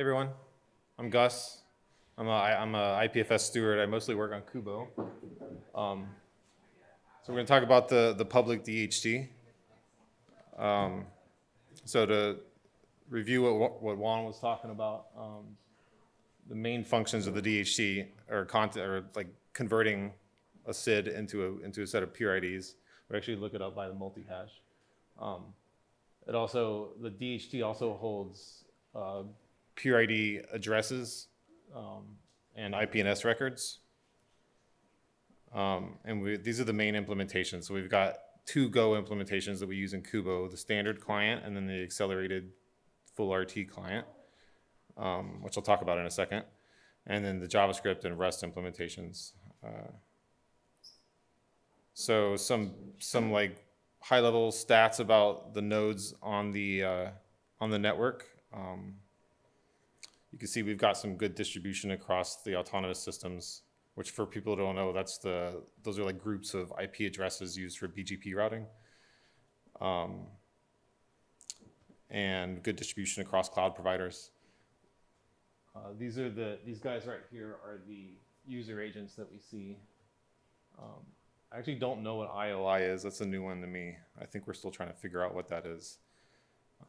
Hey everyone, I'm Gus. I'm a, I'm a IPFS steward. I mostly work on Kubo. Um, so we're going to talk about the, the public DHT. Um, so to review what, what Juan was talking about, um, the main functions of the DHT are content, or like converting a CID into a, into a set of peer IDs. We actually look it up by the multi-hash. Um, it also, the DHT also holds uh, peer ID addresses um, and IPNS records. Um, and we, these are the main implementations. So we've got two Go implementations that we use in Kubo, the standard client and then the accelerated full RT client, um, which I'll talk about in a second. And then the JavaScript and Rust implementations. Uh, so some, some like high level stats about the nodes on the, uh, on the network. Um, you can see we've got some good distribution across the autonomous systems, which for people who don't know, that's the, those are like groups of IP addresses used for BGP routing. Um, and good distribution across cloud providers. Uh, these are the, these guys right here are the user agents that we see. Um, I actually don't know what IOI is. That's a new one to me. I think we're still trying to figure out what that is.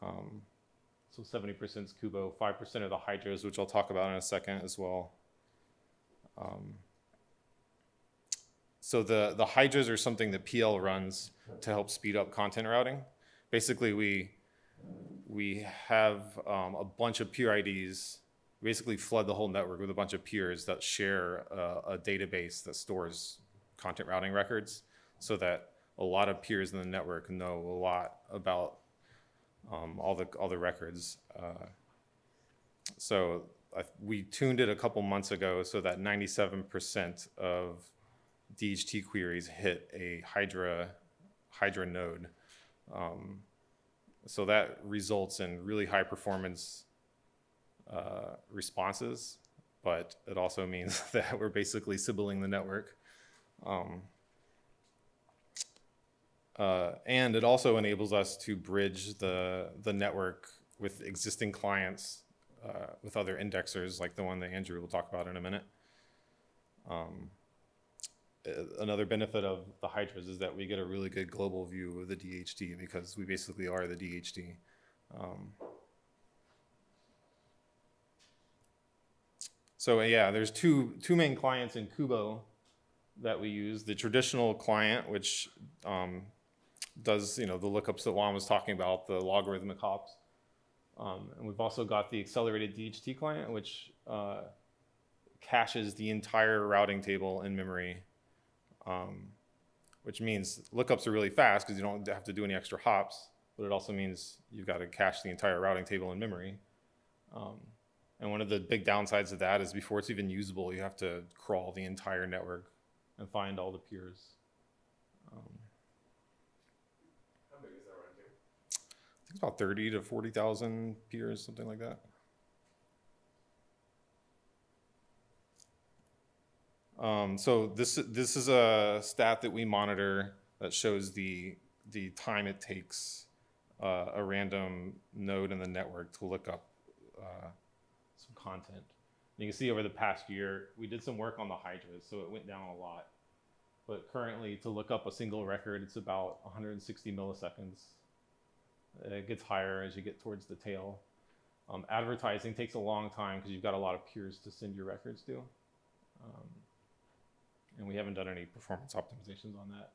Um, so 70% is Kubo, 5% are the hydras, which I'll talk about in a second as well. Um, so the, the hydras are something that PL runs to help speed up content routing. Basically, we, we have um, a bunch of peer IDs, basically flood the whole network with a bunch of peers that share a, a database that stores content routing records so that a lot of peers in the network know a lot about um, all the all the records. Uh, so I, we tuned it a couple months ago so that 97% of DHT queries hit a Hydra Hydra node. Um, so that results in really high performance uh, responses, but it also means that we're basically sybilling the network. Um, uh, and it also enables us to bridge the, the network with existing clients uh, with other indexers like the one that Andrew will talk about in a minute. Um, another benefit of the Hydras is that we get a really good global view of the DHT because we basically are the DHT. Um, so yeah, there's two, two main clients in Kubo that we use. The traditional client, which um, does you know the lookups that Juan was talking about, the logarithmic hops. Um, and we've also got the accelerated DHT client, which uh, caches the entire routing table in memory, um, which means lookups are really fast because you don't have to do any extra hops, but it also means you've got to cache the entire routing table in memory. Um, and one of the big downsides of that is before it's even usable, you have to crawl the entire network and find all the peers. Um, it's about 30 to 40,000 peers, something like that. Um, so this this is a stat that we monitor that shows the the time it takes uh, a random node in the network to look up uh, some content. You can see over the past year, we did some work on the hydras, so it went down a lot. But currently, to look up a single record, it's about 160 milliseconds it gets higher as you get towards the tail. Um, advertising takes a long time because you've got a lot of peers to send your records to. Um, and we haven't done any performance optimizations on that.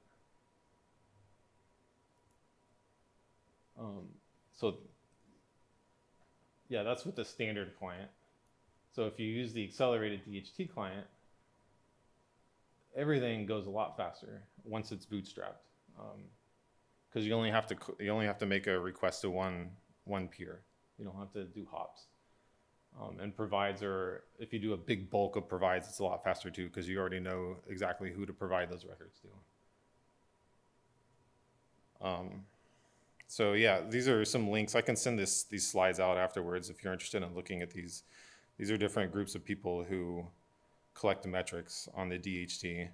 Um, so yeah, that's with the standard client. So if you use the accelerated DHT client, everything goes a lot faster once it's bootstrapped. Um, because you only have to you only have to make a request to one one peer. You don't have to do hops. Um, and provides are if you do a big bulk of provides, it's a lot faster too because you already know exactly who to provide those records to. Um, so yeah, these are some links. I can send this these slides out afterwards if you're interested in looking at these. These are different groups of people who collect metrics on the DHT.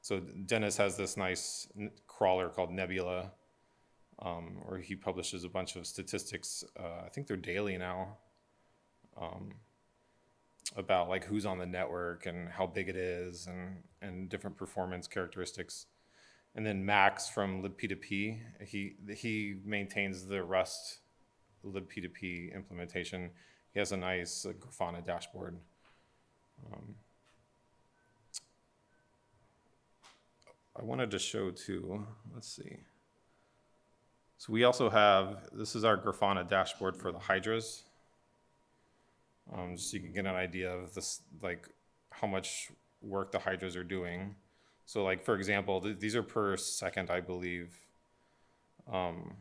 So Dennis has this nice crawler called Nebula um, where he publishes a bunch of statistics. Uh, I think they're daily now. um, about like who's on the network and how big it is and, and different performance characteristics. And then Max from libp2p, he, he maintains the Rust libp2p implementation. He has a nice uh, Grafana dashboard. Um, I wanted to show too, let's see. So we also have, this is our Grafana dashboard for the Hydras. Um, just so you can get an idea of this, like how much work the Hydras are doing. So like, for example, th- these are per second, I believe. Um,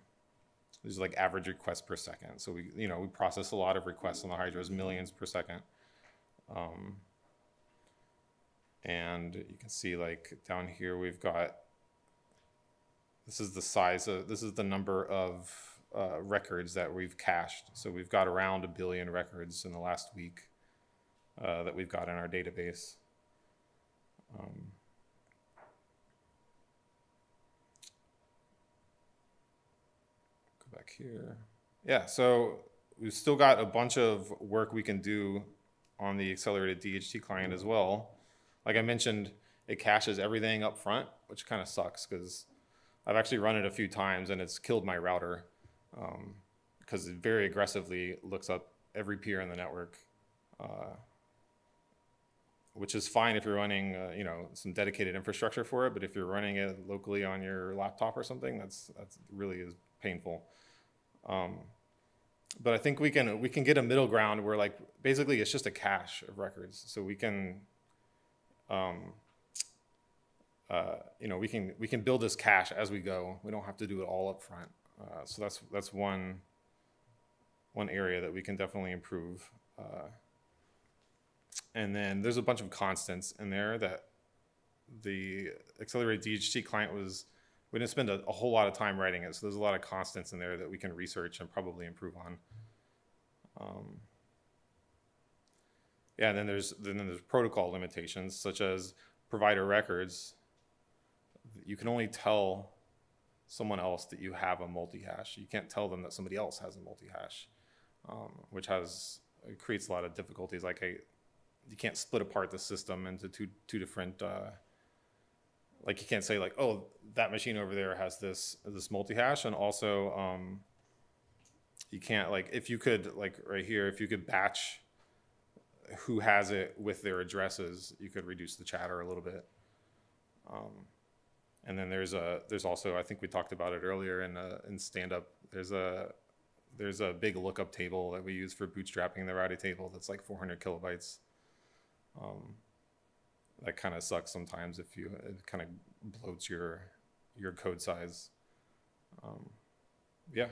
these are like average requests per second. So we, you know, we process a lot of requests on the Hydras, millions per second. Um, and you can see like down here, we've got, this is the size of, this is the number of uh, records that we've cached. So we've got around a billion records in the last week uh, that we've got in our database. Um, go back here. Yeah, so we've still got a bunch of work we can do on the accelerated DHT client as well. Like I mentioned, it caches everything up front, which kind of sucks because I've actually run it a few times and it's killed my router because it very aggressively looks up every peer in the network, uh, which is fine if you're running, uh, you know, some dedicated infrastructure for it. But if you're running it locally on your laptop or something, that's that's really is painful. Um, but I think we can we can get a middle ground where like basically it's just a cache of records, so we can. Um, uh, you know, we can we can build this cache as we go. We don't have to do it all up front. Uh, so that's that's one one area that we can definitely improve. Uh, and then there's a bunch of constants in there that the accelerated DHT client was. We didn't spend a, a whole lot of time writing it, so there's a lot of constants in there that we can research and probably improve on. Um, yeah, and then there's then there's protocol limitations such as provider records. You can only tell someone else that you have a multi-hash. You can't tell them that somebody else has a multi-hash, um, which has it creates a lot of difficulties. Like I, you can't split apart the system into two two different. Uh, like you can't say like, oh, that machine over there has this this multi-hash, and also um, you can't like if you could like right here if you could batch who has it with their addresses, you could reduce the chatter a little bit. Um, and then there's a there's also I think we talked about it earlier in uh, in stand up. There's a there's a big lookup table that we use for bootstrapping the routing table that's like 400 kilobytes. Um, that kind of sucks sometimes if you it kind of bloats your your code size. Um, yeah,